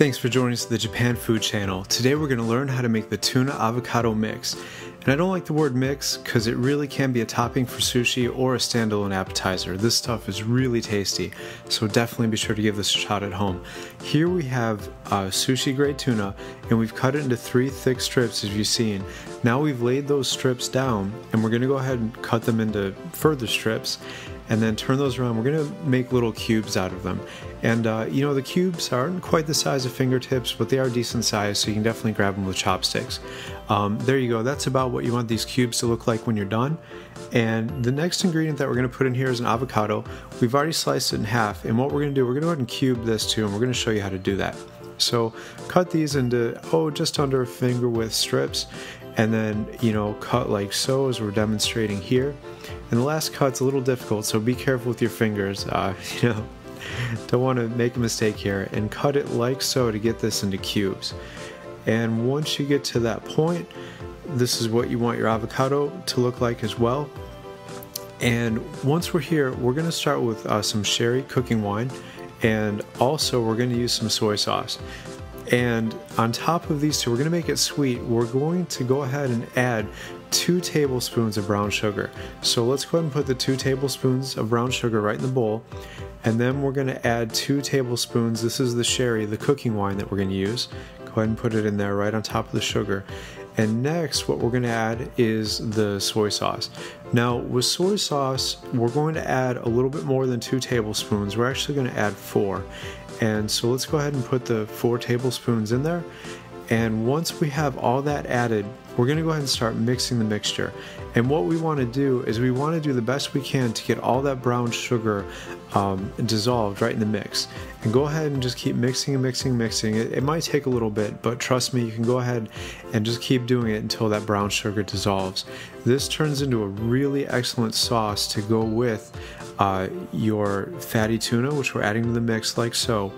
Thanks for joining us at the Japan Food Channel. Today we're going to learn how to make the tuna avocado mix. And I don't like the word mix because it really can be a topping for sushi or a standalone appetizer. This stuff is really tasty, so definitely be sure to give this a shot at home. Here we have uh, sushi grade tuna and we've cut it into three thick strips as you've seen. Now we've laid those strips down and we're going to go ahead and cut them into further strips and then turn those around. We're going to make little cubes out of them. And uh, you know, the cubes aren't quite the size of fingertips, but they are decent size, so you can definitely grab them with chopsticks. Um, there you go. That's about what you want these cubes to look like when you're done. And the next ingredient that we're going to put in here is an avocado. We've already sliced it in half, and what we're going to do, we're going to go ahead and cube this too, and we're going to show you how to do that. So cut these into, oh, just under a finger width strips, and then, you know, cut like so as we're demonstrating here. And the last cut's a little difficult, so be careful with your fingers. Uh, you know, don't want to make a mistake here. And cut it like so to get this into cubes. And once you get to that point, this is what you want your avocado to look like as well. And once we're here, we're going to start with uh, some sherry cooking wine. And also, we're going to use some soy sauce. And on top of these two, we're to make it sweet. We're going to go ahead and add two tablespoons of brown sugar. So let's go ahead and put the two tablespoons of brown sugar right in the bowl. And then we're to add two tablespoons. This is the sherry, the cooking wine that we're to use. Go ahead and put it in there right on top of the sugar. And next, what we're going to add is the soy sauce. Now, with soy sauce, we're going to add a little bit more than two tablespoons. We're actually going to add four. And so let's go ahead and put the four tablespoons in there. And once we have all that added, we're to go ahead and start mixing the mixture. And what we want to do is we want to do the best we can to get all that brown sugar um, dissolved right in the mix. And go ahead and just keep mixing and mixing and mixing. It, it might take a little bit, but trust me, you can go ahead and just keep doing it until that brown sugar dissolves. This turns into a really excellent sauce to go with uh, your fatty tuna, which we're adding to the mix like so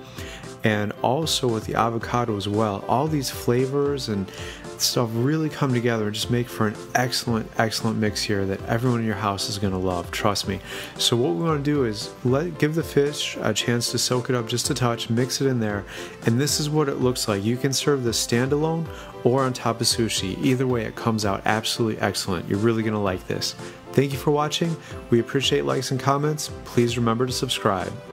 and also with the avocado as well. All these flavors and stuff really come together and just make for an excellent, excellent mix here that everyone in your house is going to love. Trust me. So what we want to do is let give the fish a chance to soak it up just a touch, mix it in there, and this is what it looks like. You can serve this standalone or on top of sushi. Either way, it comes out absolutely excellent. You're really going to like this. Thank you for watching. We appreciate likes and comments. Please remember to subscribe.